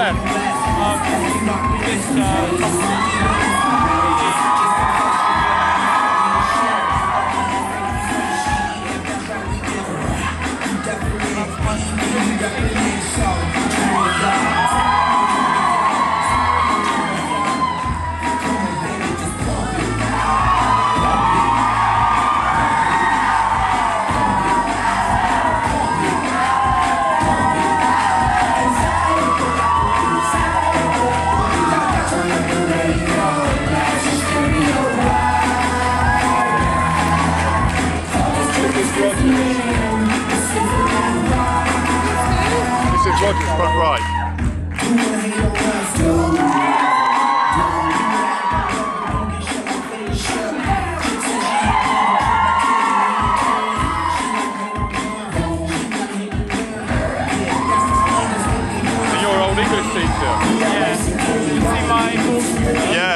that Um, this uh, Rogers front right. Your old English teacher. yeah. You see my book? Yeah.